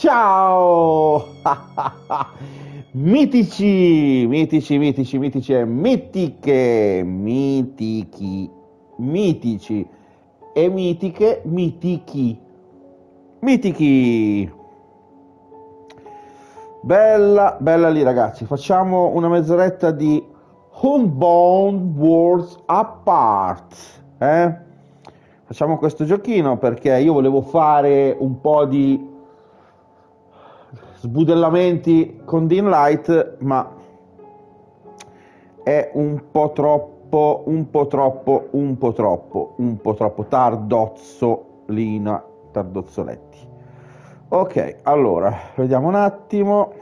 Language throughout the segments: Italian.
Ciao! mitici, mitici, mitici, mitici e mitiche, mitichi, mitici e mitiche, mitichi, mitichi. Bella, bella lì ragazzi, facciamo una mezz'oretta di Unbound Worlds Apart, eh? Facciamo questo giochino perché io volevo fare un po' di sbudellamenti con Dean Light, ma è un po' troppo, un po' troppo, un po' troppo, un po' troppo tardozzolina, tardozzoletti. Ok, allora, vediamo un attimo.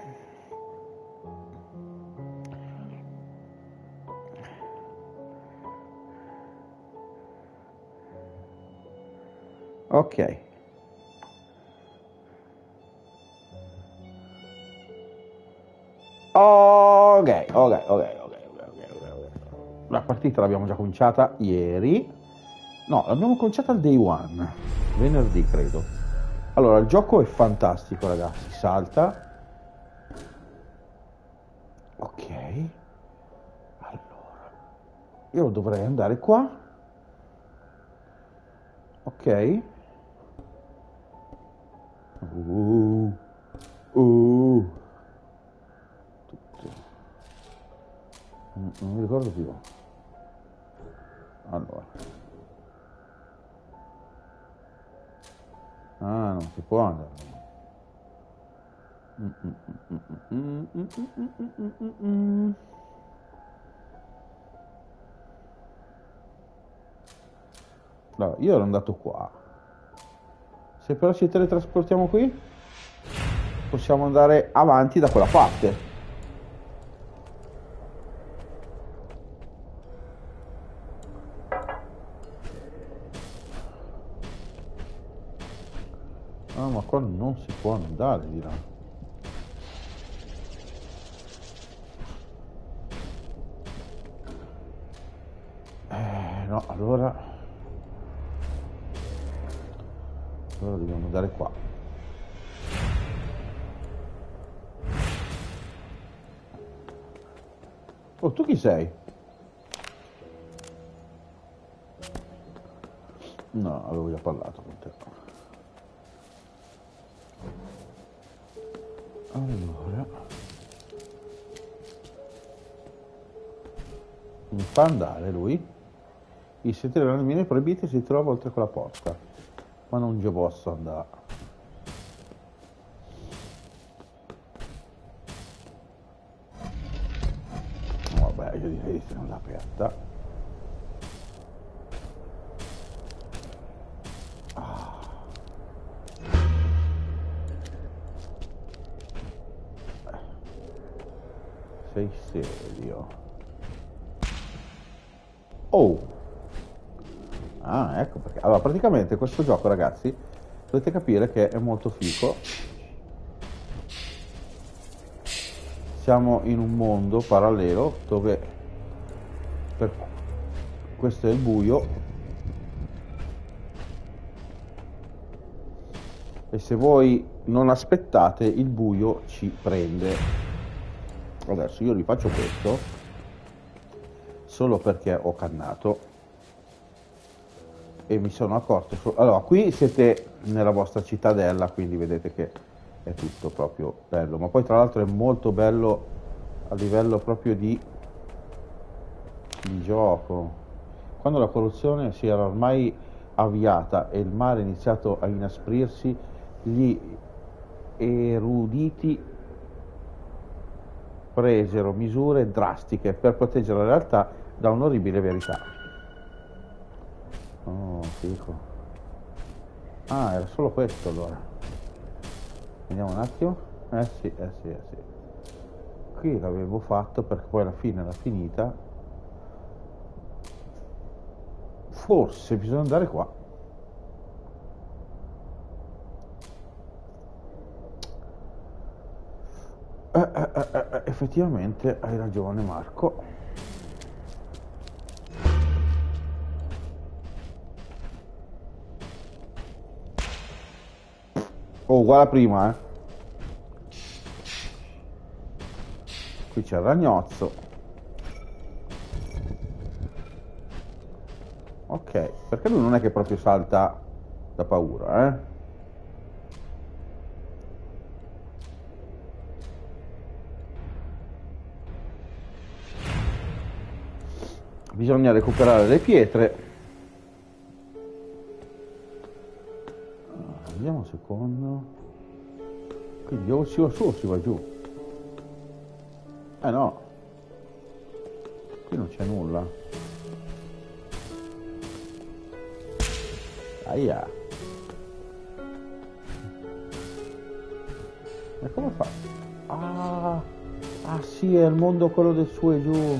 Ok. Ok, ok, ok, ok. La partita l'abbiamo già cominciata ieri. No, l'abbiamo cominciata al day one, venerdì credo. Allora, il gioco è fantastico, ragazzi. Salta. Ok. Allora, io dovrei andare qua. Ok. Uh, uh. Non mi ricordo più allora ah non si può andare allora, io ero andato qua se però ci teletrasportiamo qui possiamo andare avanti da quella parte qua non si può andare di là eh, no allora allora dobbiamo andare qua. Oh tu chi sei? no avevo già parlato con te fa andare lui. Il sentiero delle mine proibite si trova oltre quella porta. Ma non ci posso andare. Vabbè io direi di tenerla aperta. Sei serio? Oh! Ah, ecco perché. Allora, praticamente questo gioco, ragazzi, dovete capire che è molto fico. Siamo in un mondo parallelo dove per... questo è il buio e se voi non aspettate il buio ci prende adesso io rifaccio questo solo perché ho cannato. E mi sono accorto allora qui siete nella vostra cittadella quindi vedete che è tutto proprio bello. Ma poi tra l'altro è molto bello a livello proprio di, di gioco. Quando la corruzione si era ormai avviata e il mare ha iniziato a inasprirsi gli eruditi presero misure drastiche per proteggere la realtà da un'orribile verità. Oh, fico. Ah, era solo questo allora. Vediamo un attimo. Eh sì, eh sì, eh sì. Qui l'avevo fatto perché poi alla fine era finita. Forse bisogna andare qua. Eh, eh, eh, eh, effettivamente hai ragione Marco. uguale a prima, eh. Qui c'è il ragnozzo. Ok, perché lui non è che proprio salta da paura, eh. Bisogna recuperare le pietre. vediamo un secondo quindi o si va su o si va giù. Eh no. Qui non c'è nulla. Aia. E come fa? Ah, ah sì, è il mondo quello del su e giù.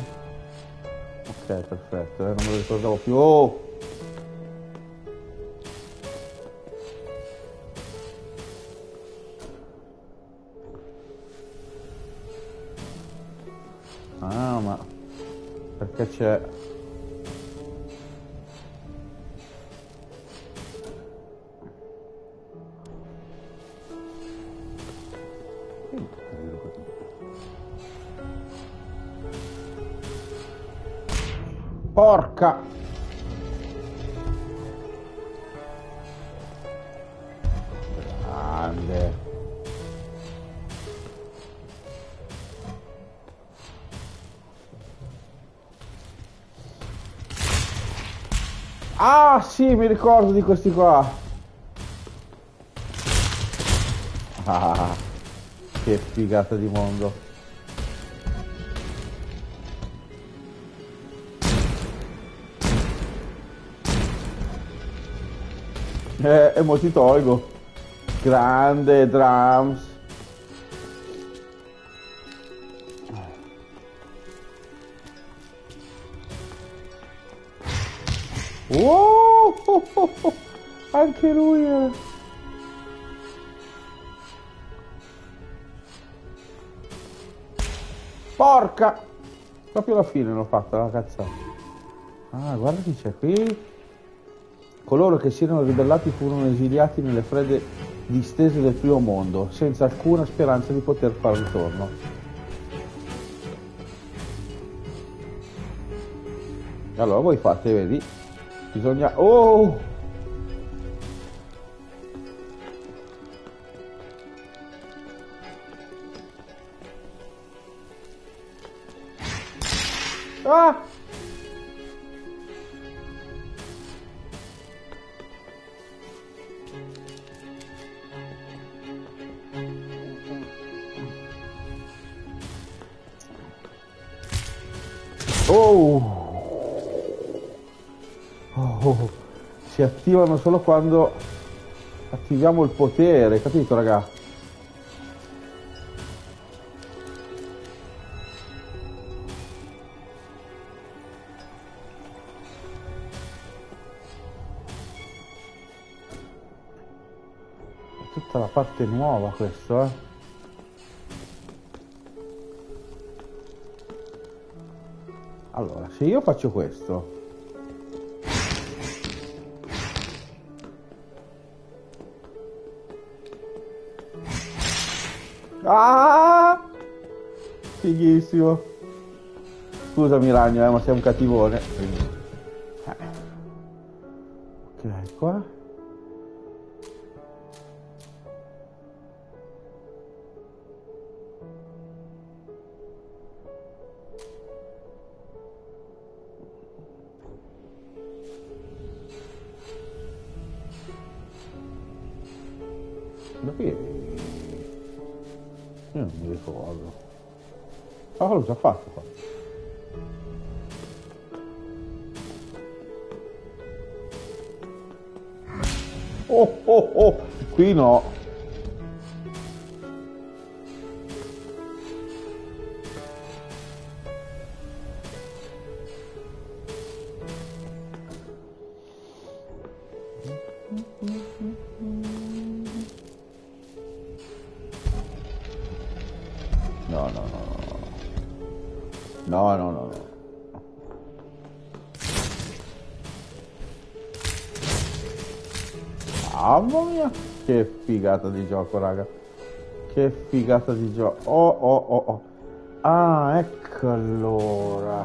Ok, perfetto, eh, non me lo ricordavo più. Oh! Ah, ma perché c'è Porca! Sì, mi ricordo di questi qua. Ah, che figata di mondo. Eh, e mo ti tolgo. Grande drums. Wow! Anche lui è... Porca! Proprio alla fine l'ho fatta la cazzata. Ah, guarda chi c'è qui. Coloro che si erano ribellati furono esiliati nelle fredde distese del primo mondo, senza alcuna speranza di poter far ritorno. Allora voi fate, vedi? Bisogna... Oh! Ah! Si attivano solo quando attiviamo il potere, capito raga? È tutta la parte nuova questo, eh? Allora, se io faccio questo Fighissimo. Scusami ragno, eh, ma sei un cattivone. Ok, qua. Da qui io non mi ricordo. Ah, l'ho già fatto qua. Oh, oh, oh, qui no. Figata di gioco, raga. Che figata di gioco. Oh, oh, oh, oh. Ah, ecco allora.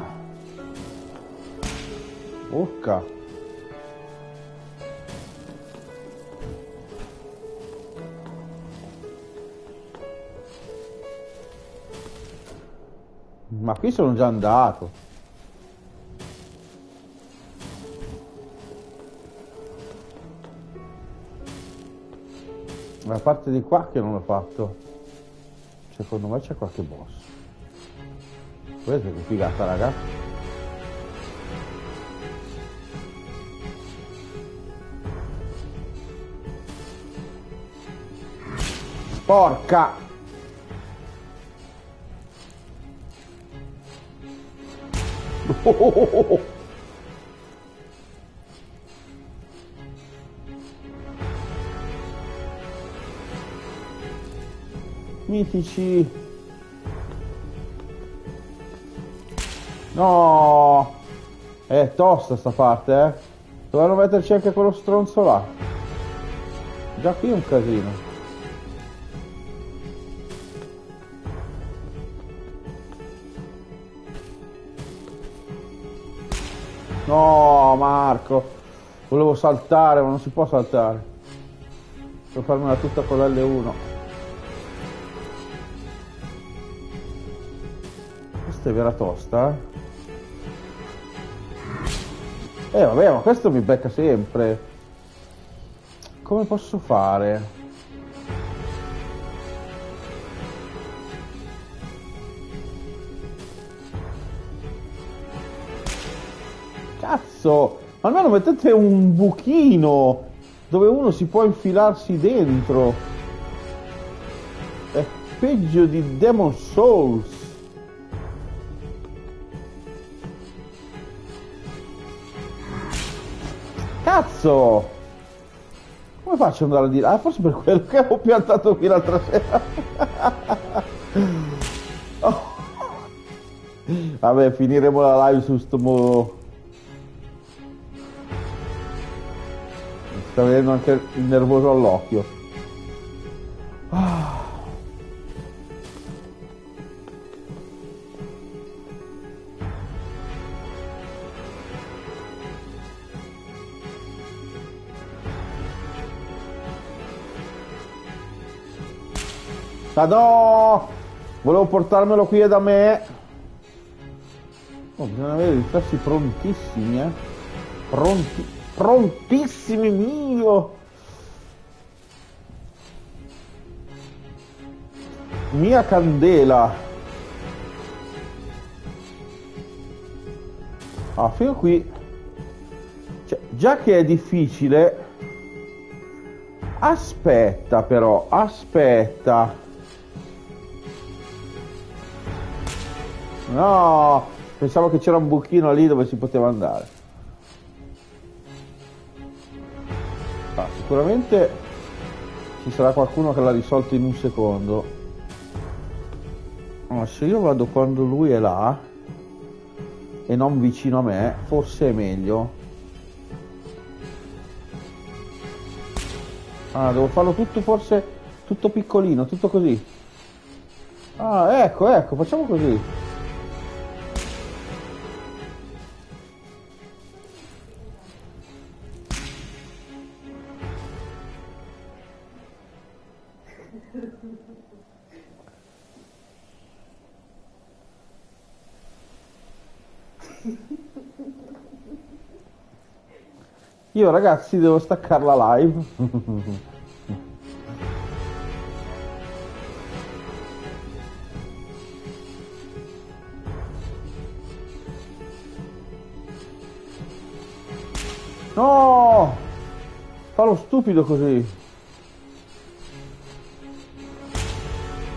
Urca. Ma qui sono già andato. La parte di qua che non ho fatto. Secondo me c'è qualche boss. Vedete che figata, raga. Porca! Oh, Mitici. No. È tosta sta parte, eh. Dovevano metterci anche quello stronzo là. Già qui è un casino. No, Marco. Volevo saltare, ma non si può saltare. Devo farmela tutta con l'L1. Questa è vera tosta, eh? Vabbè, ma questo mi becca sempre. Come posso fare? Cazzo! Almeno mettete un buchino dove uno si può infilarsi dentro. È peggio di Demon Souls. Cazzo! Come faccio ad andare a dire? Ah, forse per quello che ho piantato qui l'altra sera. oh. Vabbè, finiremo la live su sto modo. sta vedendo anche il nervoso all'occhio. No! Volevo portarmelo qui da me. Oh, bisogna avere i riflessi prontissimi, eh. Pronti prontissimi mio mia candela ah fino qui cioè, già che è difficile aspetta però aspetta no pensavo che c'era un buchino lì dove si poteva andare. Sicuramente ci sarà qualcuno che l'ha risolto in un secondo. Ma se io vado quando lui è là e non vicino a me forse è meglio. Ah devo farlo tutto forse tutto piccolino tutto così. Ah ecco ecco facciamo così Io ragazzi devo staccare la live. No! Fa lo stupido così.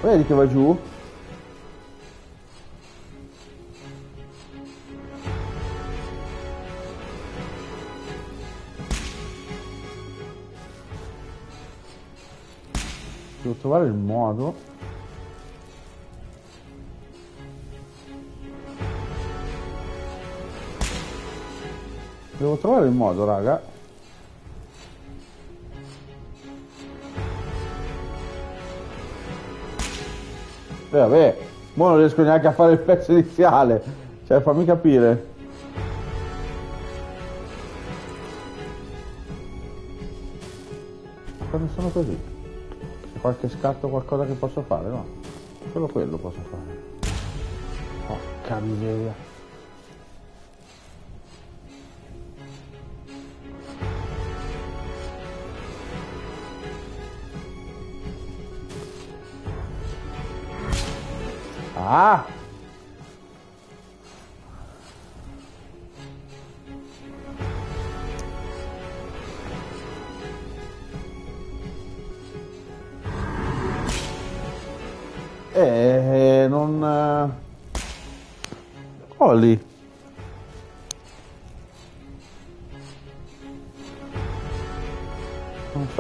Vedi che va giù? Devo trovare il modo devo trovare il modo raga e eh, vabbè Mo non riesco neanche a fare il pezzo iniziale. Cioè, fammi capire. Quando sono così? C'è qualche scatto, qualcosa che posso fare? No. Solo quello posso fare. Porca miseria. Ah!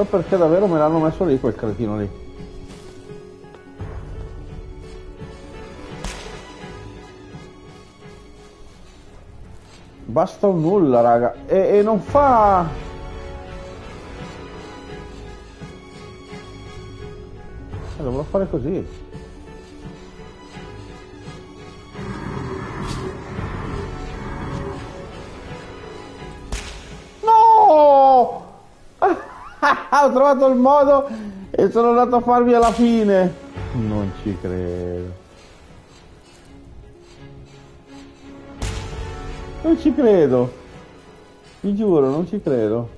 Perché davvero me l'hanno messo lì quel cretino lì. Basta un nulla, raga. E, e non fa... Eh, dovrò fare così. Ho trovato il modo e sono andato a farmi alla fine. Non ci credo. Non ci credo. Vi giuro, non ci credo.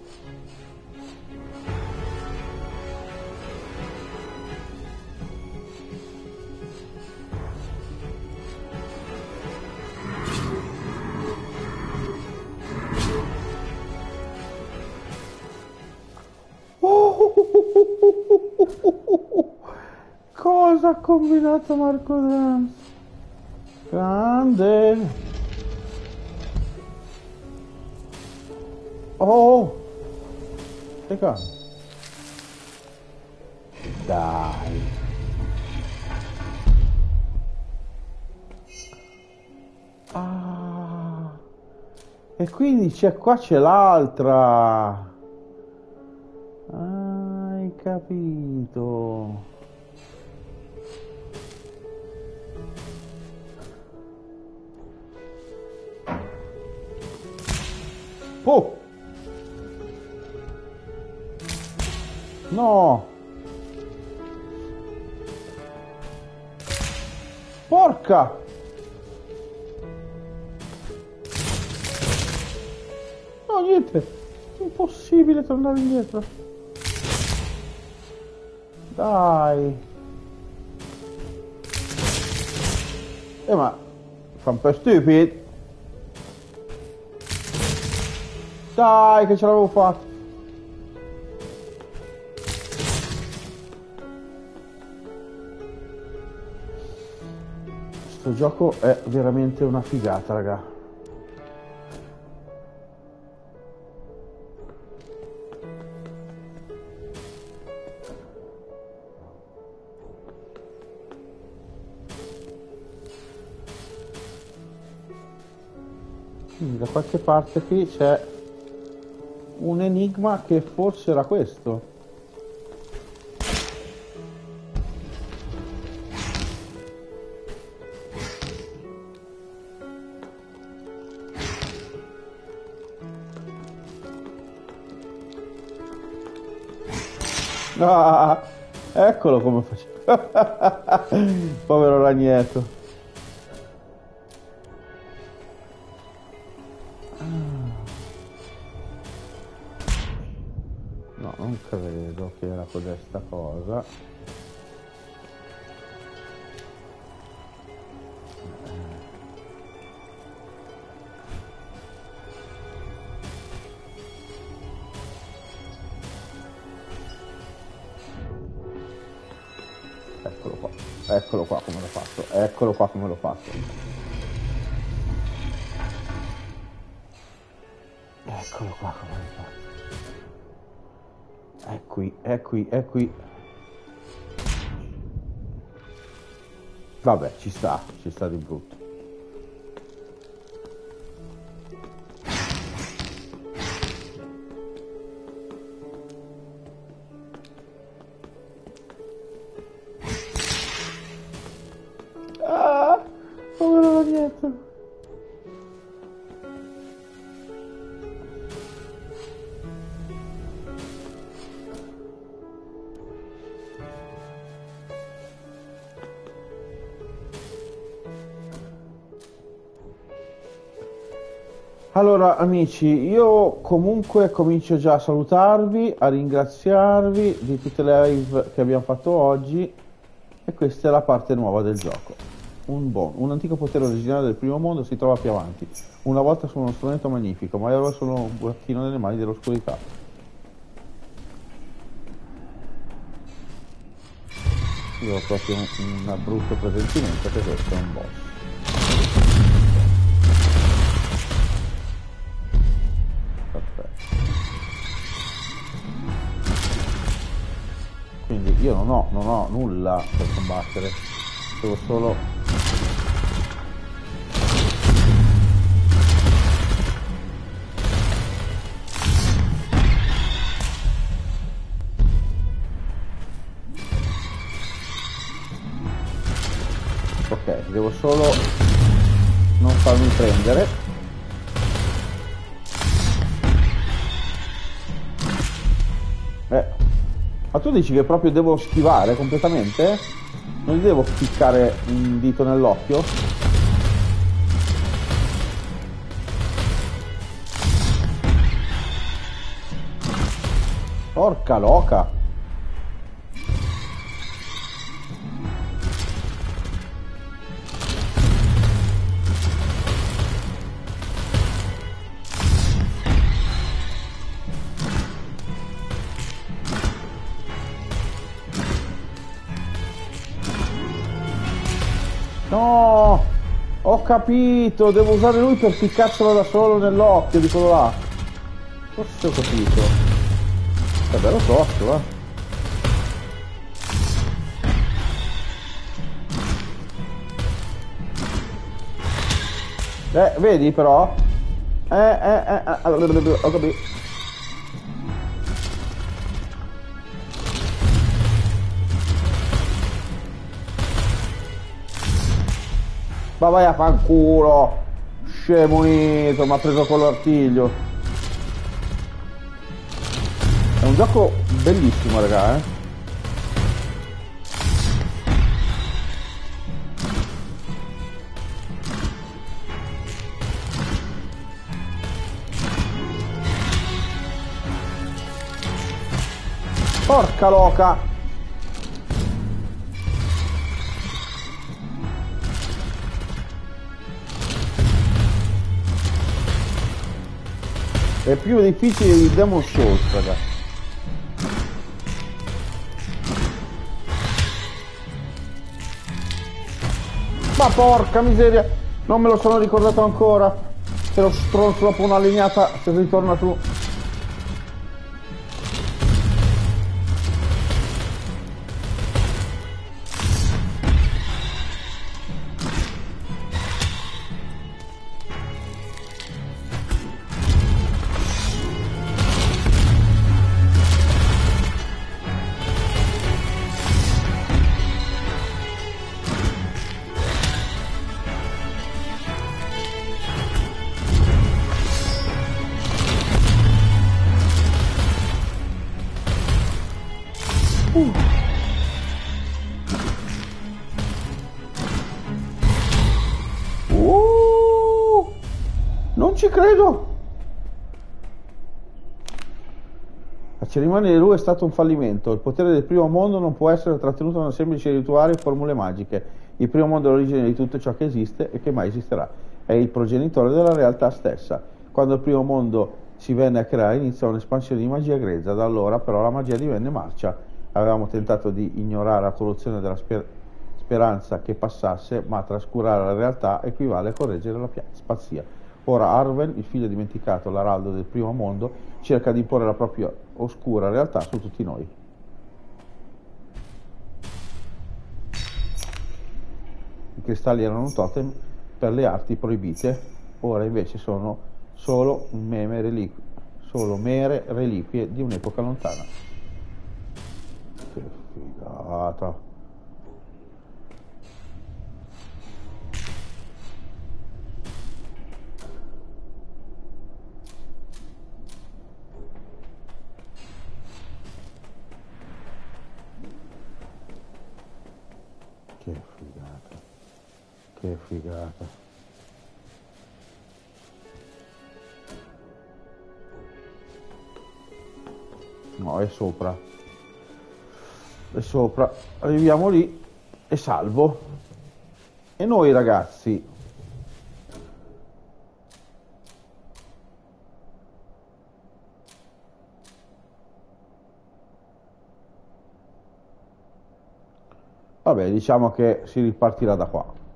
Cosa ha combinato Marco Drams? Grande! Oh! Raga. Dai. Ah. E quindi c'è qua c'è l'altra. Capito. Oh! No! Porca! No, niente! Impossibile tornare indietro! Dai! Eh ma... Fa un po' stupid! Dai che ce l'avevo fatto! Questo gioco è veramente una figata, raga. Da qualche parte qui c'è un enigma che forse era questo. Ah, eccolo come faceva. Povero ragnetto. Credo che era questa cosa. Eccolo qua, eccolo qua come l'ho fatto, eccolo qua come l'ho fatto. Eccolo qua come l'ho fatto. Qui, è qui, è qui. Vabbè, ci sta, ci sta di brutto. Allora amici, io comunque comincio già a salutarvi, a ringraziarvi di tutte le live che abbiamo fatto oggi e questa è la parte nuova del gioco. Un, bon, un antico potere originale del primo mondo si trova più avanti, una volta su uno strumento magnifico, ma ora sono un burattino nelle mani dell'oscurità. Io ho proprio un, un brutto presentimento che questo è un boss. Io non ho, non ho nulla per combattere. Devo solo ok devo solo non farmi prendere tu dici che proprio devo schivare completamente? Non devo ficcare un dito nell'occhio? Porca loca! No! Ho capito, devo usare lui per ficcarselo da solo nell'occhio di quello là. Forse ho capito. È bello tosto, eh. Eh, vedi però? Eh, eh, eh, eh, ho capito. Ma vai a fanculo! Scemo unito, mi ha preso con l'artiglio. È un gioco bellissimo, raga, eh. Porca loca! È più difficile di Demon Souls, raga. Ma porca miseria, non me lo sono ricordato ancora. Se lo stronzo dopo una legnata se ritorna su. Cerimonia di Lu è stato un fallimento. Il potere del primo mondo non può essere trattenuto da una semplice rituale e formule magiche. Il primo mondo è l'origine di tutto ciò che esiste e che mai esisterà. È il progenitore della realtà stessa. Quando il primo mondo si venne a creare iniziò un'espansione di magia grezza. Da allora però la magia divenne marcia. Avevamo tentato di ignorare la corruzione della sper speranza che passasse, ma trascurare la realtà equivale a correggere la spazia. Ora Arwen, il figlio dimenticato, l'araldo del primo mondo, cerca di imporre la propria oscura realtà su tutti noi. I cristalli erano un totem per le arti proibite, ora invece sono solo, meme reliqui solo mere reliquie di un'epoca lontana. Che figata! Che figata. No, è sopra. È sopra. Arriviamo lì e salvo. E noi ragazzi... Vabbè, diciamo che si ripartirà da qua.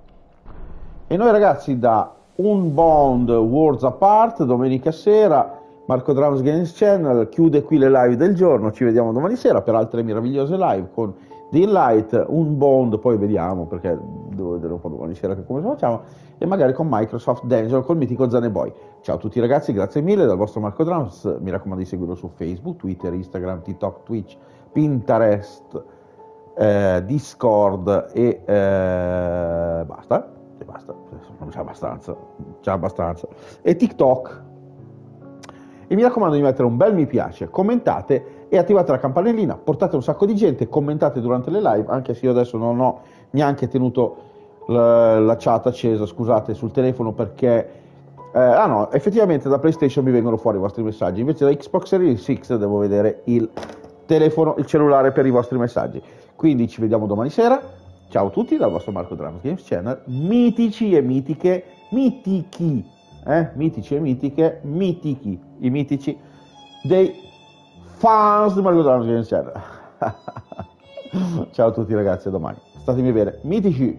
E noi ragazzi da un Bond Worlds Apart, domenica sera, Marco Drums Games Channel chiude qui le live del giorno, ci vediamo domani sera per altre meravigliose live con Daylight, un Bond, poi vediamo perché devo vedere un po' domani sera come facciamo, e magari con Microsoft Danger, col mitico Zaneboy. Ciao a tutti ragazzi, grazie mille dal vostro Marco Drums, mi raccomando di seguirlo su Facebook, Twitter, Instagram, TikTok, Twitch, Pinterest, eh, Discord e eh, basta, basta, c'è abbastanza, c'è abbastanza, e TikTok. E mi raccomando di mettere un bel mi piace, commentate e attivate la campanellina, portate un sacco di gente, commentate durante le live, anche se io adesso non ho neanche tenuto la, la chat accesa, scusate, sul telefono perché... Eh, ah no, effettivamente da PlayStation mi vengono fuori i vostri messaggi, invece da Xbox Series X devo vedere il telefono, il cellulare per i vostri messaggi. Quindi ci vediamo domani sera. Ciao a tutti dal vostro Marco Drums Games Channel, mitici e mitiche, mitichi, eh? mitici e mitiche, mitichi, i mitici dei fans di Marco Drums Games Channel. Ciao a tutti ragazzi, a domani. Statemi bene, mitici.